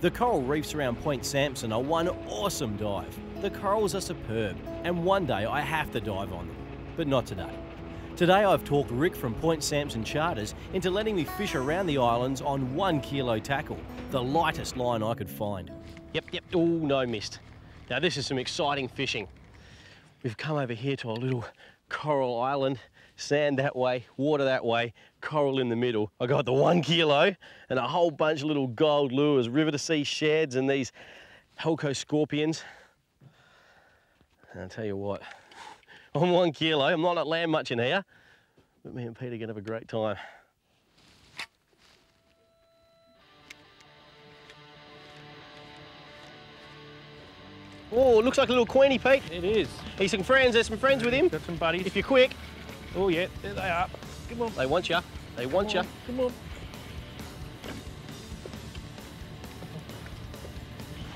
The coral reefs around Point Samson are one awesome dive. The corals are superb, and one day I have to dive on them, but not today. Today I've talked Rick from Point Samson Charters into letting me fish around the islands on one kilo tackle, the lightest line I could find. Yep, yep, oh no missed. Now this is some exciting fishing. We've come over here to a little coral island, sand that way, water that way, coral in the middle. I got the one kilo and a whole bunch of little gold lures, River2Sea sheds and these Halco scorpions. And I'll tell you what, on one kilo, I'm not at land much in here, but me and Pete are gonna have a great time. Oh, it looks like a little Queenie, Pete. It is. He's some friends, there's some friends with him. Got some buddies. If you're quick, Oh yeah, there they are. Come on. they want you. They want you. Come on.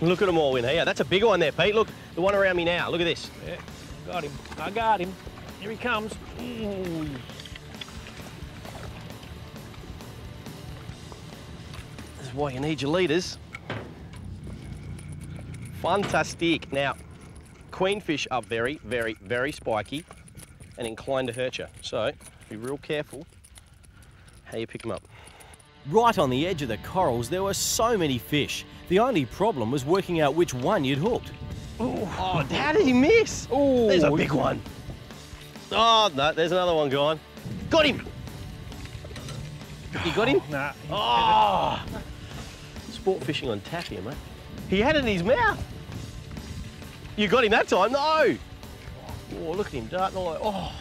Look at them all in here. That's a big one there, Pete. Look, the one around me now. Look at this. Yeah, got him. I got him. Here he comes. Ooh. This is why you need your leaders. Fantastic. Now, queenfish are very, very, very spiky and inclined to hurt you. So, be real careful how you pick them up. Right on the edge of the corals, there were so many fish. The only problem was working out which one you'd hooked. Oh, how did he miss? Ooh. There's a big one. Oh, no, there's another one gone. Got him. You got him? Nah. Oh! Sport fishing on tap here, mate. He had it in his mouth. You got him that time? No! Oh, look at him darting all over. Oh,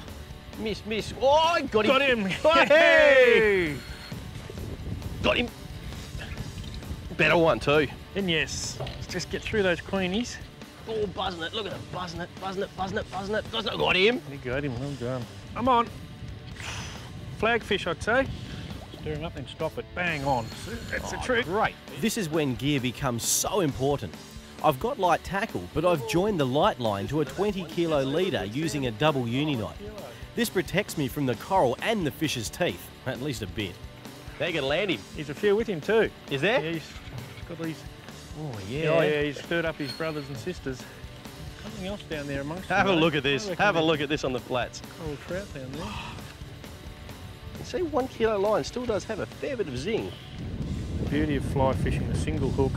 miss, miss. Oh, I got him. Got him. Oh, hey! Got him. Better one too. And yes, let's just get through those queenies. Oh, buzzing it. Look at him. Buzzing it, buzzing it, buzzing it, buzzing it. Buzzing it. Got him. You got him. Well done. I'm on. Flagfish, I'd say. Stir him up and stop it. Bang on. That's the oh, trick. Great. This is when gear becomes so important. I've got light tackle, but I've joined the light line to a 20 kilo leader using a double uni knot. This protects me from the coral and the fish's teeth, at least a bit. They're gonna land him. There's a few with him too. Is Yeah, there? he's got these. Oh Oh yeah, he's stirred up his brothers and sisters. Something else down there amongst them. Have a eh? look at this. Have a look at this on the flats. Coral trout down there. You see, one kilo line still does have a fair bit of zing. The beauty of fly fishing, a single hook,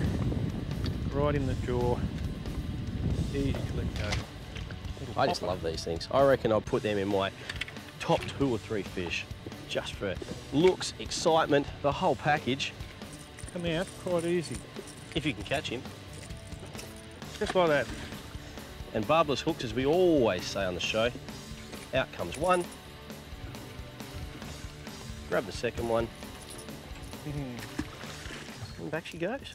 right in the jaw, easy to let go. Little I just popper. love these things. I reckon I'll put them in my top two or three fish, just for looks, excitement, the whole package. Come out quite easy, If you can catch him. just like that. And barbless hooks, as we always say on the show. Out comes one. Grab the second one. Mm-hmm. And back she goes.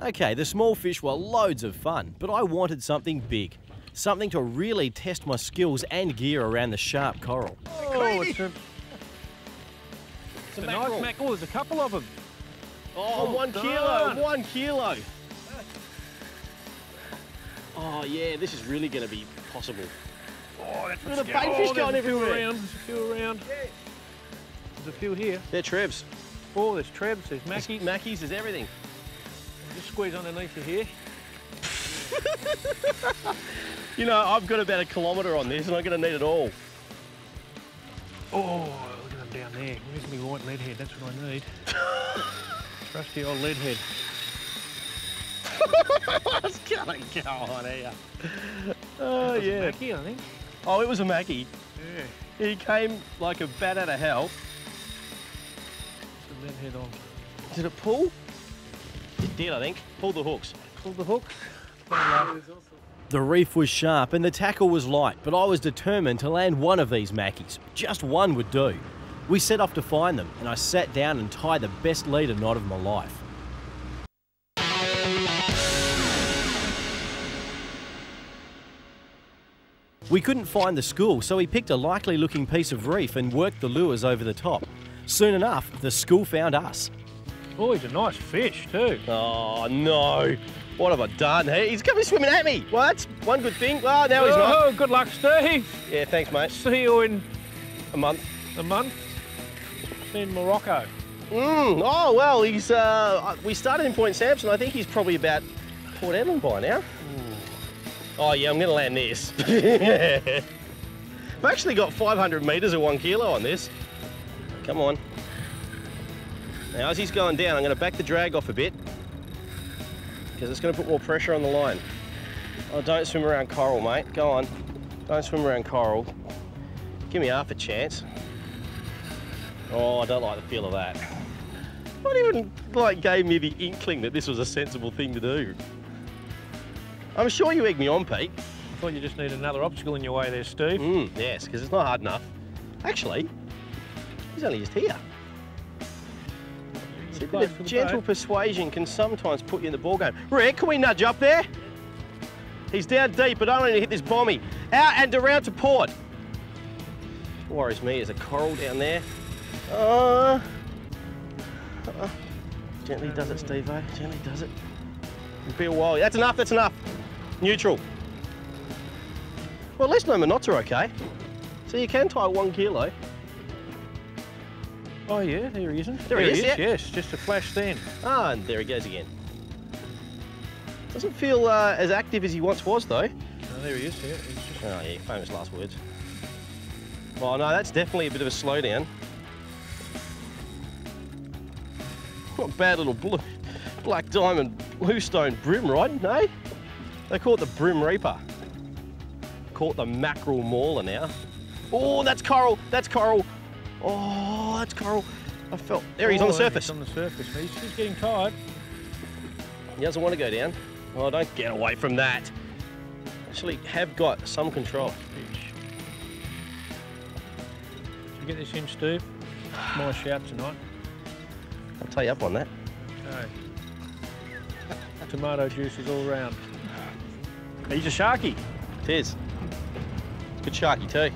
Okay, the small fish were loads of fun, but I wanted something big. Something to really test my skills and gear around the sharp coral. Oh, it's a, It's it's a nice mackerel. There's a couple of them. Oh, one done. kilo, one kilo. Oh yeah, this is really going to be possible. Oh, that's Look at the scary. baitfish oh, going there's a few everywhere. around. There's a few around. There's a few here. They're trebs. Oh, there's trebs. There's There's mackies. Mackies, there's everything. Just squeeze underneath you here. You know, I've got about a kilometre on this and I'm going to need it all. Oh, look at them down there. Where's my white lead head? That's what I need. Trusty old lead head. What's going to go on here? Oh, yeah. Mackie, I think. Oh, it was a Mackie. Yeah. He came like a bat out of hell. Put the lead head on. Did it pull? It did, I think. Pull the hooks. Pull the hook. The reef was sharp and the tackle was light, but I was determined to land one of these Mackies. Just one would do. We set off to find them, and I sat down and tied the best leader knot of my life. We couldn't find the school, so we picked a likely looking piece of reef and worked the lures over the top. Soon enough, the school found us. Oh, he's a nice fish too. Oh no! What have I done? Hey, he's coming swimming at me. Well, that's one good thing. Well, now he's not. Oh, good luck, Steve. Yeah, thanks, mate. See you in A month. a month in Morocco. Mm, oh, well, he's. Uh, we started in Point Samson. I think he's probably about Port Hedland by now. Oh, yeah, I'm going to land this. I've actually got 500 metres at one kilo on this. Come on. Now, as he's going down, I'm going to back the drag off a bit because it's going to put more pressure on the line. Oh, don't swim around coral, mate. Go on. Don't swim around coral. Give me half a chance. Oh, I don't like the feel of that. Not even like gave me the inkling that this was a sensible thing to do. I'm sure you egged me on, Pete. I thought you just needed another obstacle in your way there, Steve. Mm, yes, because it's not hard enough. Actually, he's only just here. See, a bit of gentle persuasion can sometimes put you in the ball game. Rick, can we nudge up there? He's down deep, but I'm only to hit this bommy. Out and around to port. What worries me is a coral down there. Uh, uh, gently does it, Steve. -o. Gently does it. It'll be a while. That's enough. That's enough. Neutral. Well, at least no knots are okay. So you can tie one kilo. Oh yeah, there he isn't. There he is, yeah. Yes, just a flash then. Ah, and there he goes again. Doesn't feel uh, as active as he once was, though. Oh, there he is. Yeah, just... Oh, yeah, famous last words. Oh, no, that's definitely a bit of a slowdown. What bad little blue, black diamond bluestone brim, right? No? They call it the brim reaper. Caught the mackerel mauler now. Oh, that's coral. That's coral. Oh, that's coral. I felt. There, he's on the Oh, surface. He's on the surface. He's just getting tired. He doesn't want to go down. Oh, don't get away from that. Actually, have got some control. Bitch. Did you get this in, Steve? It's my shout tonight. I'll take you up on that. Okay. Tomato juices all round. He's a sharky. It is. Good sharky too.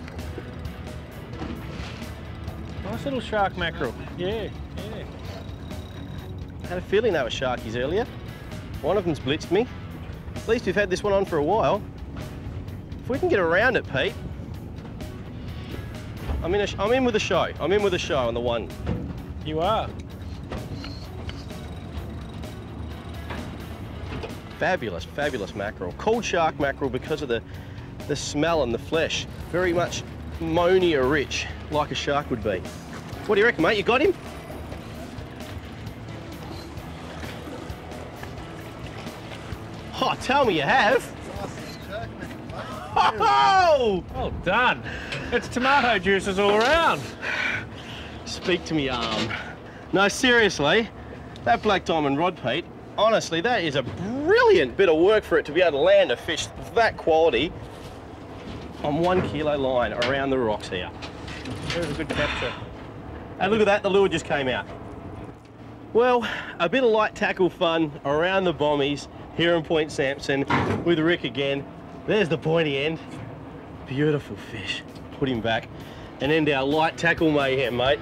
Nice little shark mackerel. Yeah, yeah. I had a feeling they were sharkies earlier. One of them's blitzed me. At least we've had this one on for a while. If we can get around it, Pete. I'm in, a sh- I'm in with a show. I'm in with a show on the one. You are. Fabulous, fabulous mackerel. Cold shark mackerel because of the, the smell and the flesh. Very much ammonia rich, like a shark would be. What do you reckon, mate? You got him? Oh, tell me you have. Oh! Well done. It's tomato juices all around. Speak to me, arm. No, seriously, that black diamond rod, Pete, honestly, that is a brilliant bit of work for it to be able to land a fish that quality on one kilo line around the rocks here. There's a good capture. And look at that, the lure just came out. Well, a bit of light tackle fun around the bommies here in Point Samson with Rick again. There's the pointy end. Beautiful fish. Put him back and end our light tackle mayhem, mate.